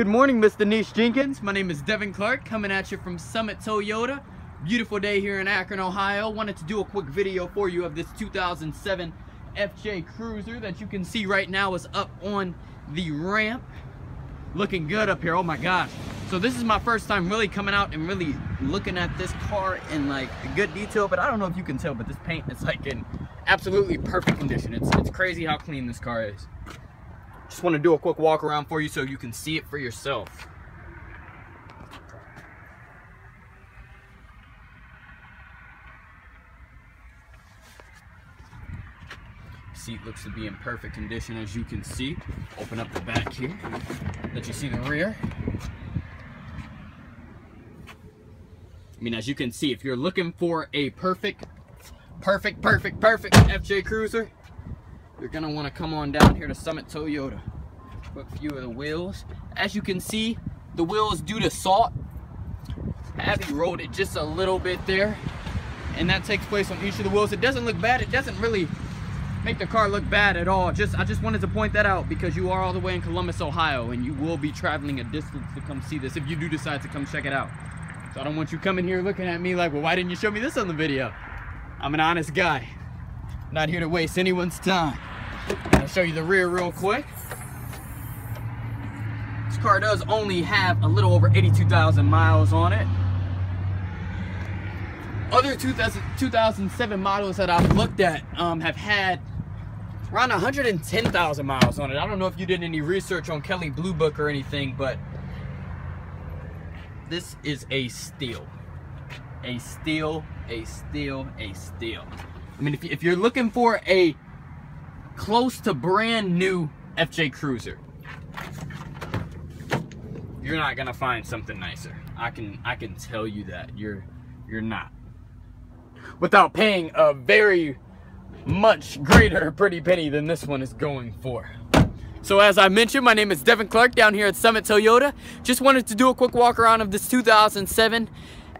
Good morning, Mr. Niche Jenkins. My name is Devin Clark, coming at you from Summit Toyota. Beautiful day here in Akron, Ohio. Wanted to do a quick video for you of this 2007 FJ Cruiser that you can see right now is up on the ramp. Looking good up here, oh my gosh. So this is my first time really coming out and really looking at this car in like good detail, but I don't know if you can tell, but this paint is like in absolutely perfect condition. It's, it's crazy how clean this car is. Just want to do a quick walk around for you so you can see it for yourself. Seat looks to be in perfect condition as you can see. Open up the back here, let you see the rear. I mean, as you can see, if you're looking for a perfect, perfect, perfect, perfect FJ Cruiser, you're gonna wanna come on down here to Summit Toyota. Quick view of the wheels. As you can see, the wheels due to salt have eroded just a little bit there. And that takes place on each of the wheels. It doesn't look bad. It doesn't really make the car look bad at all. Just I just wanted to point that out because you are all the way in Columbus, Ohio, and you will be traveling a distance to come see this if you do decide to come check it out. So I don't want you coming here looking at me like, well, why didn't you show me this on the video? I'm an honest guy. Not here to waste anyone's time. I'll show you the rear real quick. This car does only have a little over 82,000 miles on it. Other 2000, 2007 models that I've looked at um, have had around 110,000 miles on it. I don't know if you did any research on Kelley Blue Book or anything, but this is a steal. A steal, a steal, a steal. I mean, if, if you're looking for a close to brand new FJ Cruiser, you're not gonna find something nicer. I can I can tell you that. You're you're not. Without paying a very much greater pretty penny than this one is going for. So as I mentioned, my name is Devin Clark down here at Summit Toyota. Just wanted to do a quick walk around of this 2007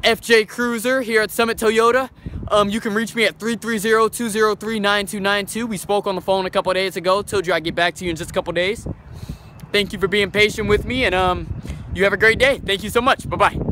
FJ Cruiser here at Summit Toyota. Um, you can reach me at 330-203-9292. We spoke on the phone a couple days ago. Told you I'd get back to you in just a couple days. Thank you for being patient with me and um, you have a great day. Thank you so much. Bye-bye.